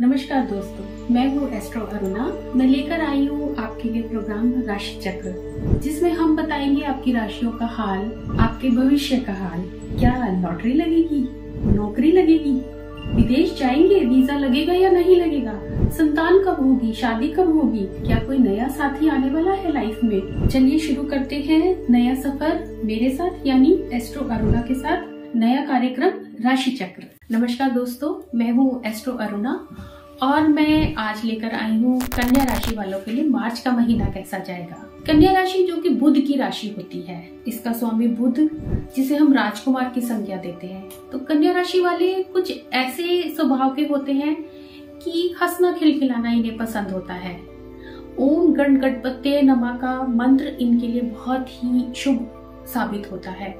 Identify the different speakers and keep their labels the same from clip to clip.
Speaker 1: नमस्कार दोस्तों, मैं हूँ एस्ट्रो अरुणा मैं लेकर आई हूँ आपके लिए प्रोग्राम राशि चक्र जिसमें हम बताएँगे आपकी राशियों का हाल, आपके भविष्य का हाल। क्या लॉटरी लगेगी? नौकरी लगेगी? विदेश जाएँगे? वीज़ा लगेगा या नहीं लगेगा? संतान कब होगी? शादी कब होगी? क्या कोई नया साथी आने वाला है लाइफ में? चलिए शुरू करते हैं नया सफ़र मेरे साथ, यानी एस्ट्रो अरुणा के साथ। नया कार्यक्रम राशि चक्र नमस्कार दोस्तों, मैं हूँ एस्ट्रो अरुणा और मैं आज लेकर आई हूँ कन्या राशि वालों के लिए मार्च का महीना कैसा जाएगा। कन्या राशि जो कि बुध की राशि होती है, इसका स्वामी बुध, जिसे हम राजकुमार की संज्ञा देते हैं। तो कन्या राशि वाले कुछ ऐसे स्वभाव के होते हैं कि हंसना खिलखिलाना इन्हें पसंद होता है। ओम गण गणपत्य नमा का मंत्र इनके लिए बहुत ही शुभ साबित होता है।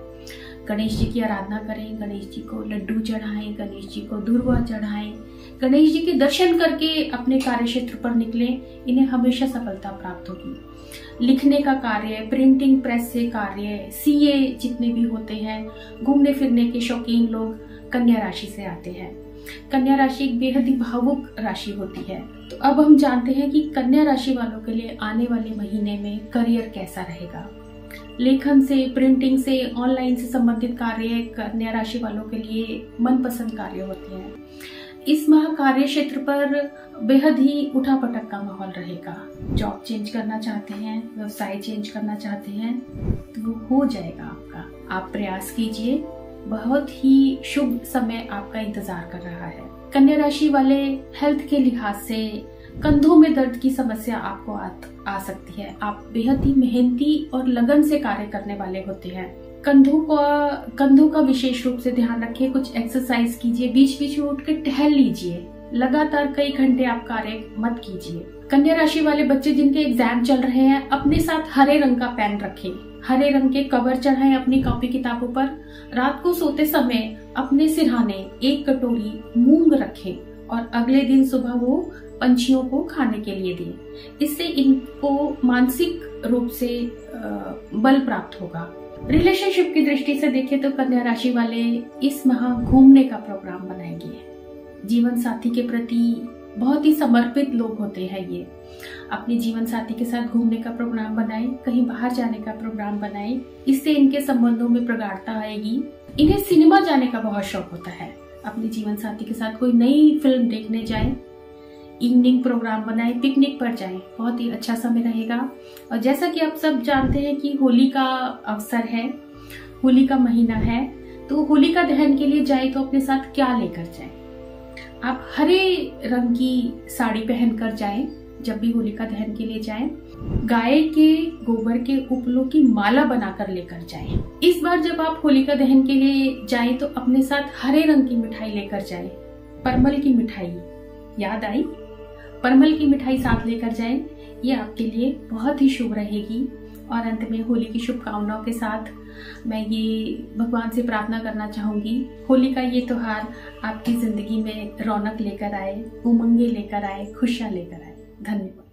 Speaker 1: गणेश जी की आराधना करें, गणेश जी को लड्डू चढ़ाएँ, गणेश जी को दुर्वा चढ़ाएँ, गणेश जी के दर्शन करके अपने कार्य क्षेत्र पर निकले, इन्हें हमेशा सफलता प्राप्त होगी। लिखने का कार्य प्रिंटिंग प्रेस से कार्य, सीए जितने भी होते हैं, घूमने फिरने के शौकीन लोग कन्या राशि से आते हैं। कन्या राशि एक बेहद ही भावुक राशि होती है। तो अब हम जानते हैं कि कन्या राशि वालों के लिए आने वाले महीने में करियर कैसा रहेगा। लेखन से प्रिंटिंग से ऑनलाइन से संबंधित कार्य कन्या राशि वालों के लिए मनपसंद कार्य होते हैं। इस माह कार्य क्षेत्र पर बेहद ही उठा पटक का माहौल रहेगा। जॉब चेंज करना चाहते हैं, व्यवसाय चेंज करना चाहते हैं तो वो हो जाएगा आपका। आप प्रयास कीजिए, बहुत ही शुभ समय आपका इंतज़ार कर रहा है। कन्या राशि वाले हेल्थ के लिहाज से कंधों में दर्द की समस्या आपको आ, आ सकती है। आप बेहद ही मेहनती और लगन से कार्य करने वाले होते हैं। कंधों का कंधों का विशेष रूप से ध्यान रखिए कुछ एक्सरसाइज कीजिए बीच बीच में उठ के टहल लीजिए। लगातार कई घंटे आप कार्य मत कीजिए। कन्या राशि वाले बच्चे जिनके एग्ज़ाम चल रहे हैं अपने साथ हरे रंग का पेन रखें। हरे रंग के कवर चढ़ाएँ अपनी कॉपी किताबों पर। रात को सोते समय अपने सिरहाने एक कटोरी मूंग रखें। और अगले दिन सुबह वो पंछियों को खाने के लिए दें इससे इनको मानसिक रूप से बल प्राप्त होगा। रिलेशनशिप की दृष्टि से देखें तो कन्या राशि वाले इस माह घूमने का प्रोग्राम बनाएँगे। जीवन साथी के प्रति बहुत ही समर्पित लोग होते हैं ये। अपने जीवन साथी के साथ घूमने का प्रोग्राम बनाए, कहीं बाहर जाने का प्रोग्राम बनाए। इससे इनके संबंधों में प्रगाढ़ता आएगी। इन्हें सिनेमा जाने का बहुत शौक होता है। अपने जीवन साथी के साथ कोई नई फ़िल्म देखने जाएँ इवनिंग प्रोग्राम बनाए पिकनिक पर जाएँ, बहुत ही अच्छा समय रहेगा। और जैसा कि आप सब जानते हैं कि होली का अवसर है, होली का महीना है तो होली का दहन के लिए जाए तो अपने साथ क्या लेकर जाए? आप हरे रंग की साड़ी पहनकर जाए जब भी होलिका दहन के लिए जाएँ, गाय के गोबर के उपलों की माला बनाकर लेकर जाएँ। इस बार जब आप होलिका दहन के लिए जाएँ तो अपने साथ हरे रंग की मिठाई लेकर जाएँ। परमल की मिठाई याद आई परमल की मिठाई साथ लेकर जाएँ ये आपके लिए बहुत ही शुभ रहेगी और अंत में होली की शुभकामनाओं के साथ मैं ये भगवान से प्रार्थना करना चाहूँगी होली का ये त्योहार आपकी ज़िंदगी में रौनक लेकर आए उमंगे लेकर आए खुशियाँ लेकर आए धन्यवाद।